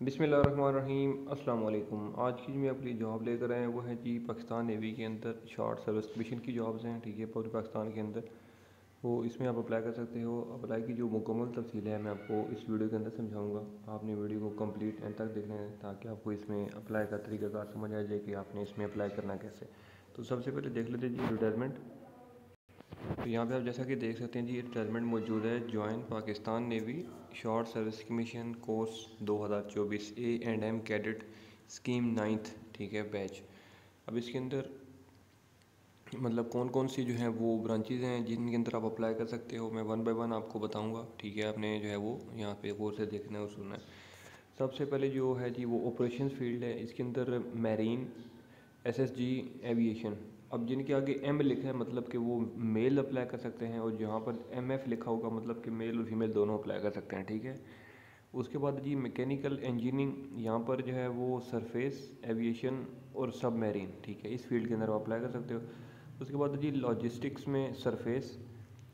बिसमीम वालेकुम आज की जो मैं अपनी जॉब लेकर आए वो है जी पाकिस्तान नेवी के अंदर शॉर्ट सर्विस मिशन की जॉब्स हैं, ठीक है, पूरे पाकिस्तान के अंदर। वो इसमें आप अप्लाई कर सकते हो। अप्लाई की जो मुकम्मल तफसील है, मैं आपको इस वीडियो के अंदर समझाऊँगा। आपने वीडियो को कंप्लीट एंड तक देखना है, ताकि आपको इसमें अप्लाई का तरीकाकार समझ आ जाए कि आपने इसमें अप्लाई करना कैसे। तो सबसे पहले देख लेते जी रिटायरमेंट। तो यहाँ पे आप जैसा कि देख सकते हैं जी रिटायरमेंट मौजूद है। Join Pakistan navy short service commission course 2024 A and M cadet scheme ninth ठीक है, बैच। अब इसके अंदर मतलब कौन कौन सी जो है वो ब्रांचेज हैं, जिनके अंदर आप अप्लाई कर सकते हो, मैं वन बाय वन आपको बताऊँगा, ठीक है, आपने जो है वो यहाँ पे गौर से देखना है और सुनना है। सबसे पहले जो है जी, वो ऑपरेशन फ़ील्ड है, इसके अंदर मैरीन एसएसजी एविएशन अब जिनके आगे एम लिखा है मतलब कि वो मेल अप्लाई कर सकते हैं और जहाँ पर एम एफ़ लिखा होगा मतलब कि मेल और फीमेल दोनों अप्लाई कर सकते हैं, ठीक है? उसके बाद जी मैकेनिकल इंजीनियरिंग यहाँ पर जो है वो सरफेस एविएशन और सब मैरीन ठीक है? इस फ़ील्ड के अंदर आप अप्लाई कर सकते हो। उसके बाद जी लॉजिस्टिक्स में सरफेस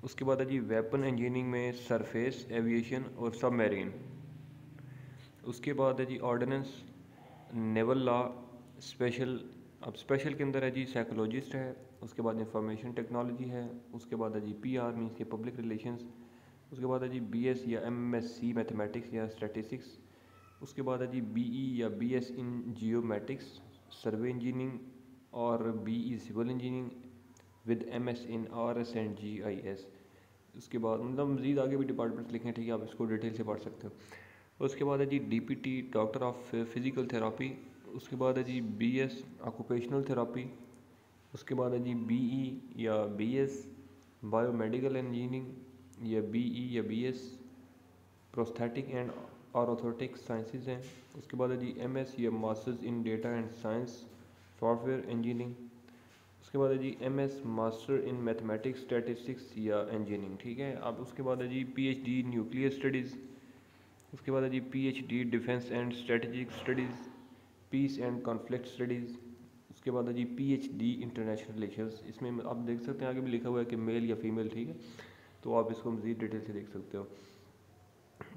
उसके बाद जी वेपन इंजीनियरिंग में सरफेस एविएशन और सब मैरीन उसके बाद है जी ऑर्डिनेंस नेवल लॉ स्पेशल अब स्पेशल के अंदर है जी साइकोलॉजिस्ट है, उसके बाद इंफॉर्मेशन टेक्नोलॉजी है, उसके बाद है जी पी आर मीन्स के पब्लिक रिलेशंस उसके बाद है जी बी एस या एम एस सी मैथमेटिक्स या स्टैटिस्टिक्स उसके बाद है जी बी ई या B S in geomatics survey engineering और B E civil engineering with M S in R S and G I S उसके बाद मतलब मज़ीद आगे भी डिपार्टमेंट्स लिखे हैं, ठीक है, आप इसको डिटेल से पढ़ सकते हो। उसके बाद है जी D P T doctor of physical therapy उसके बाद है जी बी एस ऑक्यूपेशनल थेरापी उसके बाद है जी बी ई e या बी एस बायोमेडिकल इंजीनियरिंग या बी ई e या B S prosthetic and orthotic sciences हैं. उसके बाद है जी एम एस या masters in data and science software engineering उसके बाद है जी M S master in mathematics statistics या इंजीनियरिंग ठीक है? अब उसके बाद है जी P H D nuclear studies उसके बाद है जी P H D defence and strategic studies peace and conflict studies उसके बाद है जी P H D international relations इसमें आप देख सकते हैं, आगे भी लिखा हुआ है कि मेल या फीमेल ठीक है? तो आप इसको मज़ीद डिटेल से देख सकते हो।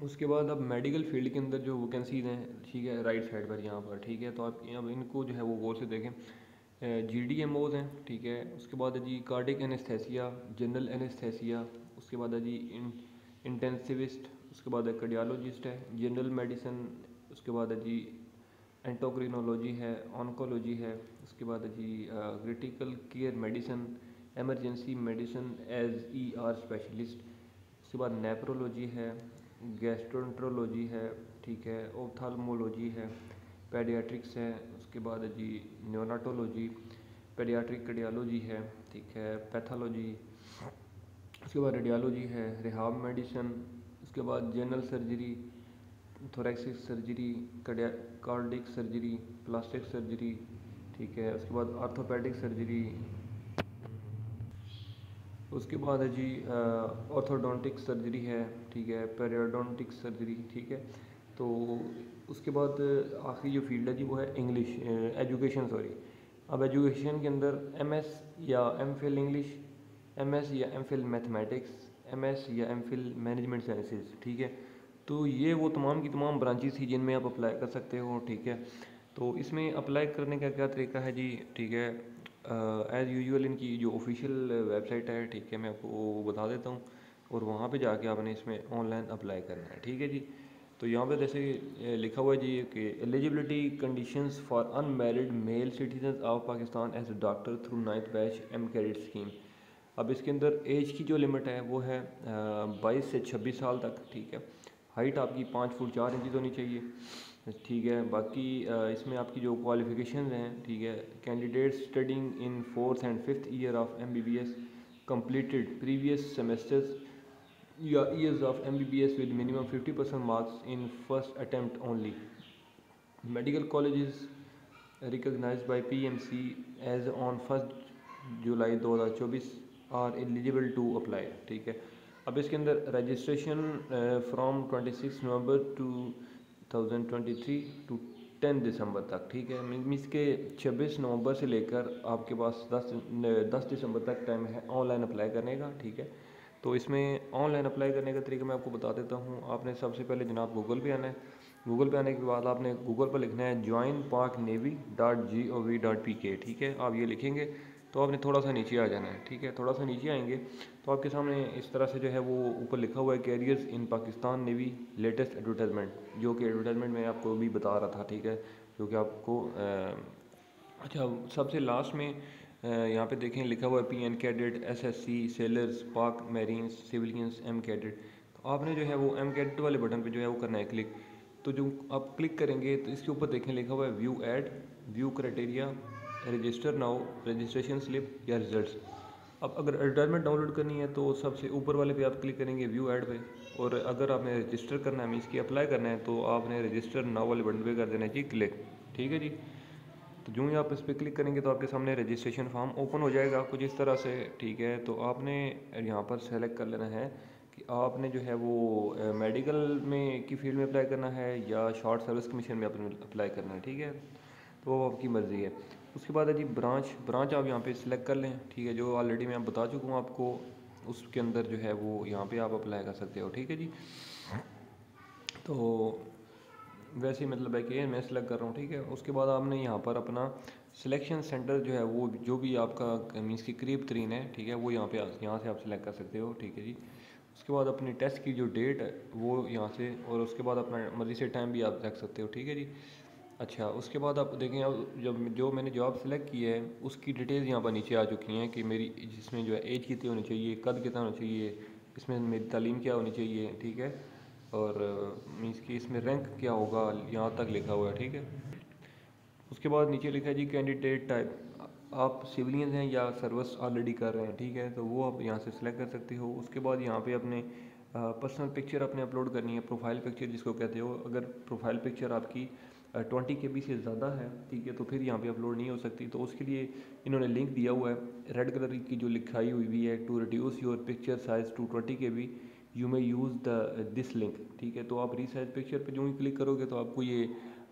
उसके बाद अब मेडिकल फ़ील्ड के अंदर जो वैकेंसीज हैं, ठीक है राइट साइड पर, यहाँ पर, ठीक है? तो आप अब इनको जो है वो गौर से देखें। जी डी एम ओज हैं, ठीक है? उसके बाद है जी कार्डिक एनेस्थेसिया जनरल एनेस्थेसिया उसके बाद है जी इंटेंसिविस्ट उसके बाद है कार्डियोलॉजिस्ट है जनरल मेडिसन उसके बाद है जी एंटोक्रिनोलॉजी है, ऑनकोलॉजी है, उसके बाद जी critical care medicine emergency medicine as E R specialist, उसके बाद नेप्रोलॉजी है गैस्ट्रोंट्रोलॉजी है, ठीक है ओथालमोलॉजी है, पेडियाट्रिक्स है, उसके बाद जी न्योनाटोलॉजी पेडियाट्रिक कार्डियोलॉजी है, ठीक है, पैथोलॉजी, उसके बाद रेडियालॉजी है, रिहाब मेडिसन, उसके बाद general surgery thoracic surgery cardiac surgery plastic surgery ठीक है, उसके बाद आर्थोपेडिक सर्जरी उसके बाद है जी ऑर्थोडोंटिक सर्जरी है, ठीक है पेरियोडोंटिक सर्जरी ठीक है। तो उसके बाद आखिरी जो फ़ील्ड है जी वो है इंग्लिश एजुकेशन सॉरी अब एजुकेशन के अंदर एमएस या एमफिल इंग्लिश एमएस या एमफिल मैथमेटिक्स एमएस या एमफिल मैनेजमेंट साइंसेज ठीक है। तो ये वो तमाम की तमाम ब्रांचेस थी जिनमें आप अप्लाई कर सकते हो, ठीक है? तो इसमें अप्लाई करने का क्या तरीका है जी? ठीक है एज़ यूजुअल इनकी जो ऑफिशियल वेबसाइट है, ठीक है, मैं आपको वो बता देता हूँ और वहाँ पे जाके आपने इसमें ऑनलाइन अप्लाई करना है, ठीक है जी? तो यहाँ पे जैसे लिखा हुआ है जी कि eligibility conditions for unmarried male citizen of Pakistan as a doctor through ninth batch M cadet scheme अब इसके अंदर एज की जो लिमिट है, वो है बाईस से छब्बीस साल तक, ठीक है? हाइट आपकी पाँच फुट चार इंचज़ होनी चाहिए। ठीक है, बाकी इसमें आपकी जो क्वालिफ़िकेशन हैं, ठीक है candidate studying in fourth and fifth year of M B B S completed previous semesters या years of M B B S with minimum fifty percent marks in first attempt only medical college recognised by P M C as on first July दो हज़ार चौबीस are eligible to apply ठीक है। अब इसके अंदर registration from twenty six November two thousand twenty three to ten December तक, ठीक है? मीन्स के छब्बीस नवंबर से लेकर आपके पास दस दस दिसंबर तक टाइम है ऑनलाइन अप्लाई करने का, ठीक है? तो इसमें ऑनलाइन अप्लाई करने का तरीका मैं आपको बता देता हूँ। आपने सबसे पहले जनाब गूगल पे आना है। गूगल पे आने के बाद आपने गूगल पर लिखना है join Pak navy dot G O V dot P K ठीक है? आप ये लिखेंगे तो आपने थोड़ा सा नीचे आ जाना है, ठीक है? थोड़ा सा नीचे आएँगे तो आपके सामने इस तरह से जो है वो ऊपर लिखा हुआ है careers in Pakistan navy latest advertisement जो कि एडवर्टाइजमेंट मैं आपको भी बता रहा था, ठीक है? जो कि आपको अच्छा सबसे लास्ट में यहाँ पे देखें, लिखा हुआ है P N cadet S S C sailors Pak marines civilians M cadet तो आपने जो है वो एम कैडेट वाले बटन पे जो है वो करना है क्लिक तो जो आप क्लिक करेंगे तो इसके ऊपर देखें, लिखा हुआ है view ad view criteria register now registration slip या रिजल्ट्स अब अगर एडवर्टाइजमेंट डाउनलोड करनी है तो सबसे ऊपर वाले पे आप क्लिक करेंगे व्यू ऐड पे। और अगर आपने रजिस्टर करना है मीन्स की अप्लाई करना है तो आपने रजिस्टर नाउ वाले बटन पे कर देना है जी क्लिक ठीक है जी? तो जो ही आप इस पर क्लिक करेंगे तो आपके सामने रजिस्ट्रेशन फॉर्म ओपन हो जाएगा, कुछ इस तरह से। ठीक है? तो आपने यहाँ पर सेलेक्ट कर लेना है कि आपने जो है वो मेडिकल में की फ़ील्ड में अप्लाई करना है, या शॉर्ट सर्विस कमीशन में अपने अप्लाई करना है। ठीक है? तो आपकी मर्ज़ी है। उसके बाद है जी ब्रांच ब्रांच आप यहाँ पे सिलेक्ट कर लें, ठीक है, जो ऑलरेडी मैं बता चुका हूँ आपको, उसके अंदर जो है वो यहाँ पे आप अप्लाई कर सकते हो, ठीक है जी? तो वैसे ही मतलब है कि मैं सिलेक्ट कर रहा हूँ, ठीक है? उसके बाद आपने यहाँ पर अपना सिलेक्शन सेंटर जो है वो, जो भी आपका मीन्स की करीब तरीन है, ठीक है, वो यहाँ पे यहाँ से आप सिलेक्ट कर सकते हो, ठीक है जी? उसके बाद अपनी टेस्ट की जो डेट है, वो यहाँ से, और उसके बाद अपना मर्ज़ी से टाइम भी आप रख सकते हो, ठीक है जी? अच्छा उसके बाद आप देखें, अब जब जो मैंने जॉब सेलेक्ट की है, उसकी डिटेल्स यहाँ पर नीचे आ चुकी हैं कि मेरी, जिसमें जो है एज कितनी होनी चाहिए, कद कितना होना चाहिए, इसमें मेरी तालीम क्या होनी चाहिए, ठीक है? और मीन्स की इसमें रैंक क्या होगा, यहाँ तक लिखा हुआ है, ठीक है? उसके बाद नीचे लिखा है जी कैंडिडेट टाइप आप सिविलियन हैं या सर्विस ऑलरेडी कर रहे हैं, ठीक है? तो वो आप यहाँ से सिलेक्ट कर सकते हो। उसके बाद यहाँ पे अपने पर्सनल पिक्चर अपने अपलोड करनी है प्रोफ़ाइल पिक्चर जिसको कहते हो। अगर प्रोफ़ाइल पिक्चर आपकी ट्वेंटी के बी से ज़्यादा है, ठीक है तो फिर यहाँ पे अपलोड नहीं हो सकती। तो उसके लिए इन्होंने लिंक दिया हुआ है, रेड कलर की जो लिखाई हुई हुई है to reduce your picture size to twenty K B you may use the this link ठीक है तो आप रीसाइज पिक्चर पे जो ही क्लिक करोगे तो आपको ये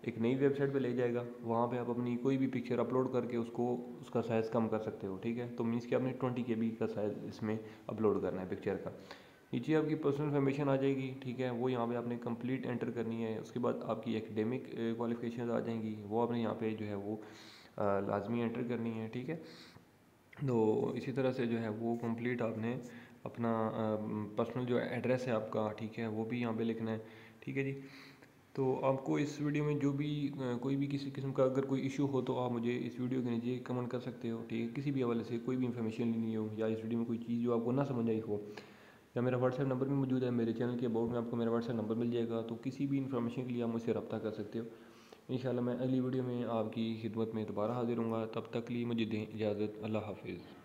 एक नई वेबसाइट पे ले जाएगा। वहाँ पे आप अपनी कोई भी पिक्चर अपलोड करके उसको, उसका साइज़ कम कर सकते हो, ठीक है? तो मीन्स कि आपने ट्वेंटी के बी का साइज़ इसमें अपलोड करना है पिक्चर का। नीचे आपकी पर्सनल इन्फॉर्मेशन आ जाएगी, ठीक है? वो यहाँ पे आपने कंप्लीट एंटर करनी है, उसके बाद आपकी एकेडमिक क्वालिफिकेशन आ जाएँगी, वो आपने यहाँ पे जो है वो लाजमी एंटर करनी है, ठीक है? तो इसी तरह से जो है वो कंप्लीट आपने अपना पर्सनल जो एड्रेस है आपका, ठीक है? वो भी यहाँ पे लिखना है, ठीक है जी? तो आपको इस वीडियो में जो भी कोई भी किसी किस्म का अगर कोई इशू हो तो आप मुझे इस वीडियो के नीचे कमेंट कर सकते हो, ठीक है? किसी भी हवाले से कोई भी इन्फॉर्मेशन लेनी हो या इस वीडियो में कोई चीज़ जो आपको ना समझ आई हो या मेरा व्हाट्सएप नंबर भी मौजूद है मेरे चैनल के अबाउट में आपको मेरा व्हाट्सएप नंबर मिल जाएगा तो किसी भी इन्फॉर्मेशन के लिए आप मुझसे रब्ता कर सकते हो। इन मैं अगली वीडियो में आपकी खिदमत में दोबारा हाजिर हूँ तब तक लिए मुझे दें इजाज़त, अल्लाह हाफिज़।